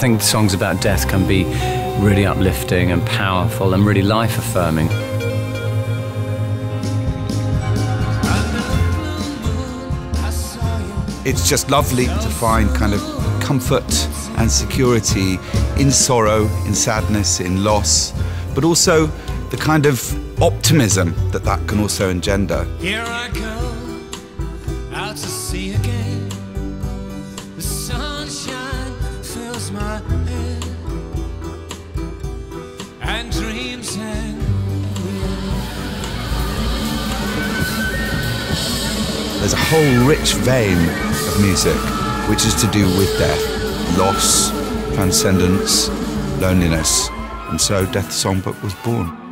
think songs about death can be really uplifting and powerful and really life affirming. It's just lovely to find kind of comfort and security in sorrow, in sadness, in loss, but also the kind of optimism that that can also engender. Here I go, out to sea again. There's a whole rich vein of music which is to do with death, loss, transcendence, loneliness. And so Death Songbook was born.